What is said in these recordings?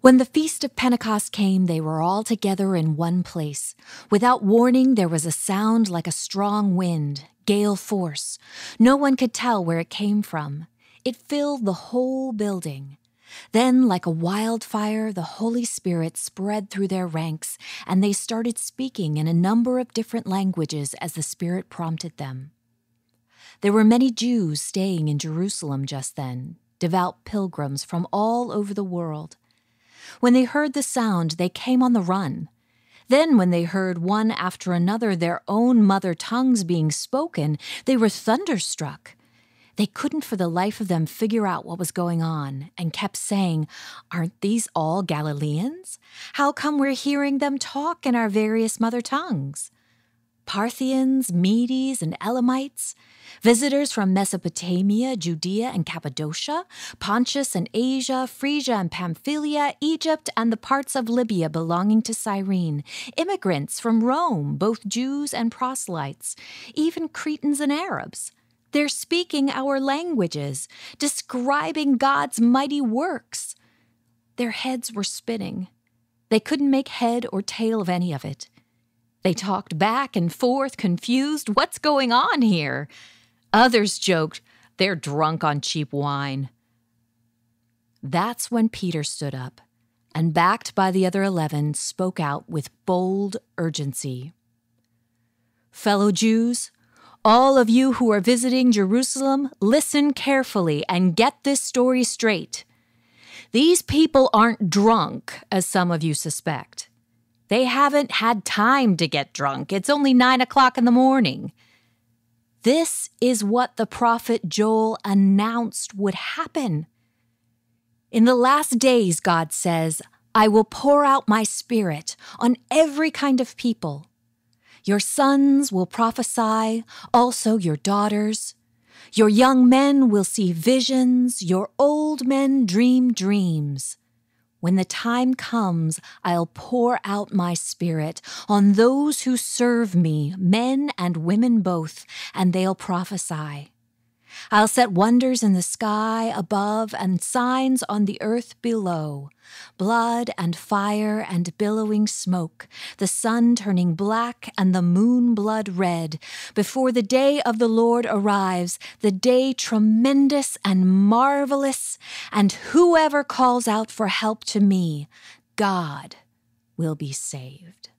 When the feast of Pentecost came, they were all together in one place. Without warning, there was a sound like a strong wind, gale force. No one could tell where it came from. It filled the whole building. Then, like a wildfire, the Holy Spirit spread through their ranks, and they started speaking in a number of different languages as the Spirit prompted them. There were many Jews staying in Jerusalem just then, devout pilgrims from all over the world. When they heard the sound, they came on the run. Then, when they heard one after another their own mother tongues being spoken, they were thunderstruck. They couldn't for the life of them figure out what was going on and kept saying, Aren't these all Galileans? How come we're hearing them talk in our various mother tongues? Parthians, Medes, and Elamites, visitors from Mesopotamia, Judea and Cappadocia, Pontus and Asia, Phrygia and Pamphylia, Egypt, and the parts of Libya belonging to Cyrene, immigrants from Rome, both Jews and proselytes, even Cretans and Arabs. They're speaking our languages, describing God's mighty works. Their heads were spinning. They couldn't make head or tail of any of it. They talked back and forth, confused. What's going on here? Others joked, they're drunk on cheap wine. That's when Peter stood up and, backed by the other eleven, spoke out with bold urgency. Fellow Jews, all of you who are visiting Jerusalem, listen carefully and get this story straight. These people aren't drunk, as some of you suspect. They haven't had time to get drunk. It's only nine o'clock in the morning. This is what the prophet Joel announced would happen. In the last days, God says, I will pour out my spirit on every kind of people. Your sons will prophesy, also your daughters. Your young men will see visions, your old men dream dreams. When the time comes, I'll pour out my spirit on those who serve me, men and women both, and they'll prophesy. I'll set wonders in the sky above and signs on the earth below blood and fire and billowing smoke, the sun turning black and the moon blood red, before the day of the Lord arrives, the day tremendous and marvelous, and whoever calls out for help to me, God will be saved.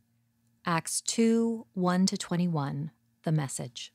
Acts 2 1 to 21, the message.